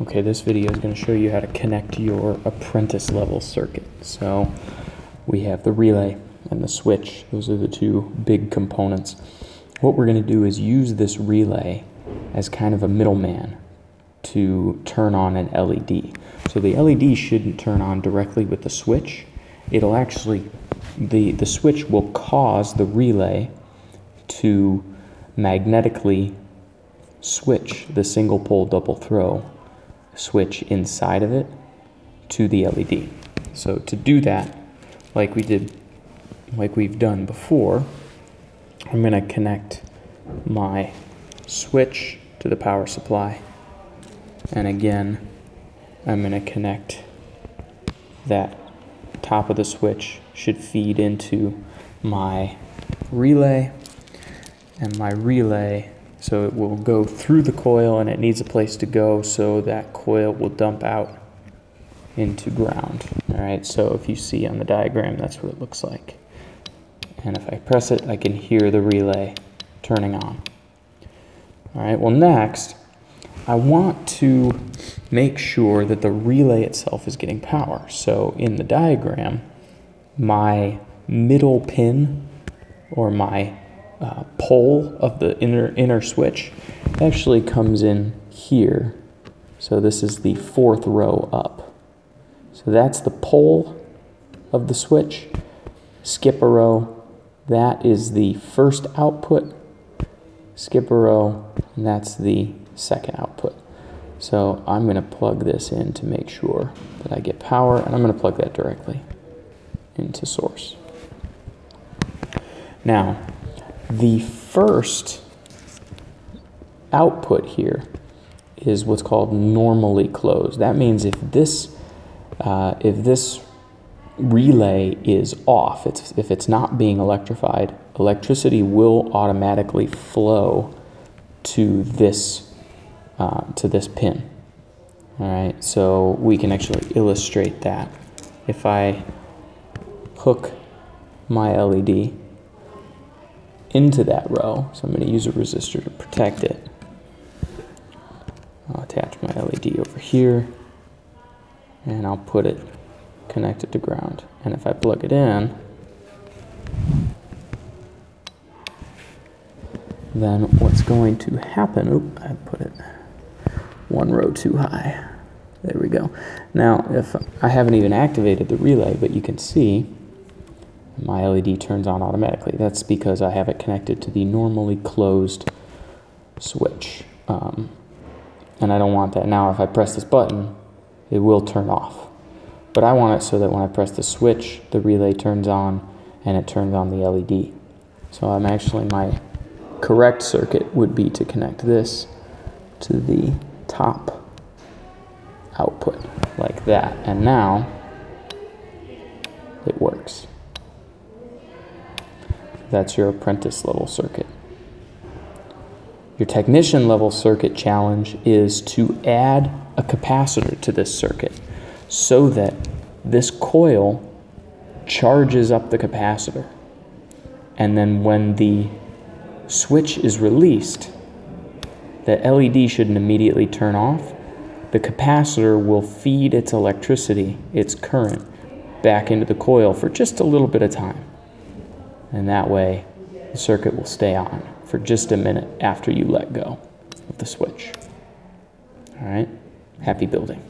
Okay, this video is going to show you how to connect your apprentice level circuit. So we have the relay and the switch. Those are the two big components. What we're going to do is use this relay as kind of a middleman to turn on an LED. So the LED shouldn't turn on directly with the switch. It'll actually, the, the switch will cause the relay to magnetically switch the single pole double throw switch inside of it to the LED. So to do that, like we did, like we've done before, I'm going to connect my switch to the power supply. And again, I'm going to connect that top of the switch should feed into my relay and my relay so it will go through the coil and it needs a place to go so that coil will dump out into ground. All right, so if you see on the diagram, that's what it looks like. And if I press it, I can hear the relay turning on. All right, well next, I want to make sure that the relay itself is getting power. So in the diagram, my middle pin or my uh, pole of the inner, inner switch actually comes in here. So this is the fourth row up. So that's the pole of the switch. Skip a row, that is the first output. Skip a row, and that's the second output. So I'm going to plug this in to make sure that I get power, and I'm going to plug that directly into source. Now, the first output here is what's called normally closed. That means if this uh, if this relay is off, it's, if it's not being electrified, electricity will automatically flow to this uh, to this pin. All right, so we can actually illustrate that. If I hook my LED into that row. So I'm going to use a resistor to protect it. I'll attach my LED over here and I'll put it connected to ground. And if I plug it in, then what's going to happen, oop, I put it one row too high. There we go. Now, if I haven't even activated the relay, but you can see my LED turns on automatically. That's because I have it connected to the normally closed switch. Um, and I don't want that. Now if I press this button, it will turn off. But I want it so that when I press the switch, the relay turns on and it turns on the LED. So I'm actually, my correct circuit would be to connect this to the top output like that. And now it works. That's your apprentice level circuit. Your technician level circuit challenge is to add a capacitor to this circuit so that this coil charges up the capacitor. And then when the switch is released, the LED shouldn't immediately turn off. The capacitor will feed its electricity, its current, back into the coil for just a little bit of time. And that way, the circuit will stay on for just a minute after you let go of the switch. All right? Happy building.